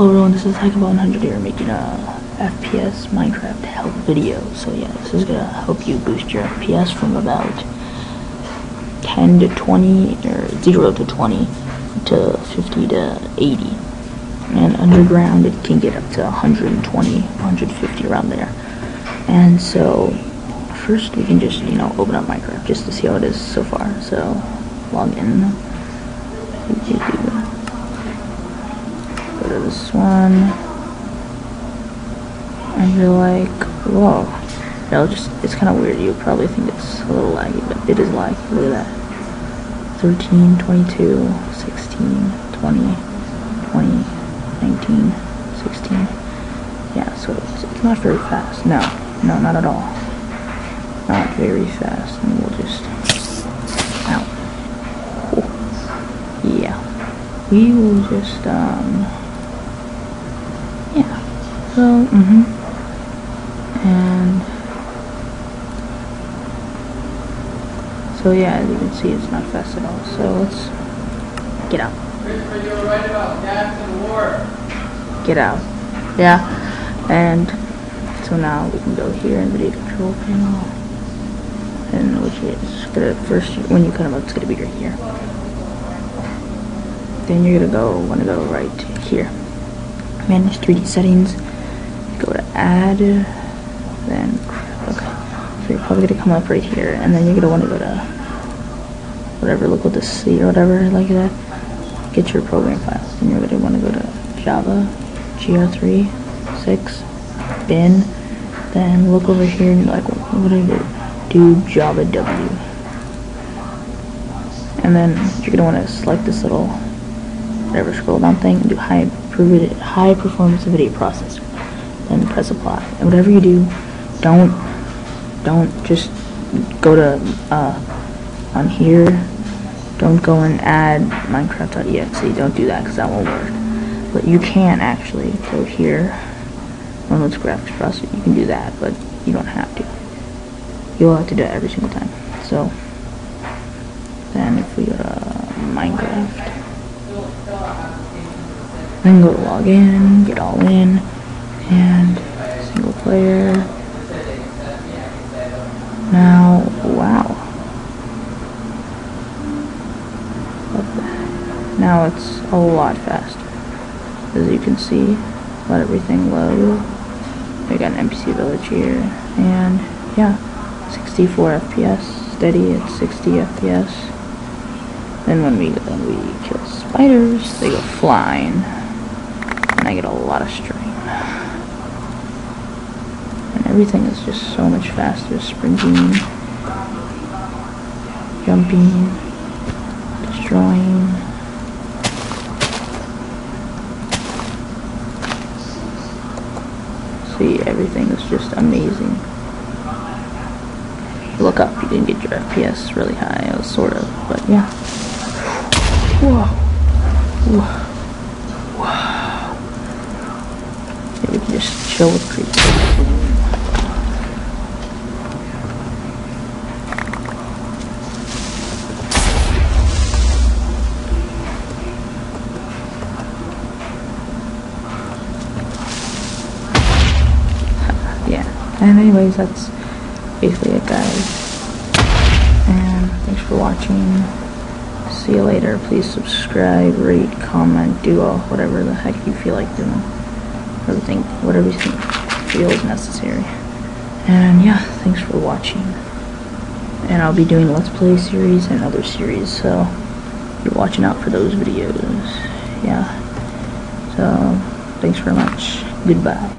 Hello everyone, this is Hyka100 here making a FPS Minecraft help video. So yeah, this is gonna help you boost your FPS from about 10 to 20, or 0 to 20, to 50 to 80. And underground it can get up to 120, 150 around there. And so, first we can just, you know, open up Minecraft just to see how it is so far. So, log in this one. And you're like, whoa. Know, just, it's kind of weird. You probably think it's a little laggy, but it is laggy. Look at that. 13, 22, 16, 20, 20, 19, 16. Yeah, so it's, it's not very fast. No, no, not at all. Not very fast. And we'll just, ow. Oh. Yeah. We will just, um, so, mm-hmm. And so yeah, as you can see, it's not fast at all. So let's get out. Get out. Yeah. And so now we can go here Nvidia control panel. And which is gonna first when you come up it's gonna be right here. Then you're gonna go wanna go right here. Manage 3D settings add, then, okay, so you're probably to come up right here, and then you're want to go to whatever, local to C or whatever like that, get your program files, and you're want to go to Java, JRE, 6, bin, then look over here and you're like, what do I do? Do Java W. And then you're want to select this little, whatever scroll down thing, and do high, high performance video processor and press apply. And whatever you do, don't don't just go to uh, on here. Don't go and add Minecraft.exe. Don't do that because that won't work. But you can actually go here. Run with graphics. You can do that, but you don't have to. You'll have to do it every single time. So then if we go to Minecraft, then go to login, get all in and single player. Now, wow. Now it's a lot faster. As you can see, let everything load. We got an NPC village here, and yeah, 64 FPS, steady at 60 FPS. Then when we when we kill spiders, they go flying, and I get a lot of strain everything is just so much faster. Sprinting, jumping, destroying. See, everything is just amazing. Look up, you didn't get your FPS really high, sort of, but yeah. Whoa. Whoa. Wow. Maybe we can just chill with creepers. And anyways, that's basically it guys. And thanks for watching. See you later. Please subscribe, rate, comment, do all whatever the heck you feel like doing. Whatever think whatever you think feels necessary. And yeah, thanks for watching. And I'll be doing Let's Play series and other series, so you're watching out for those videos. Yeah. So thanks very much. Goodbye.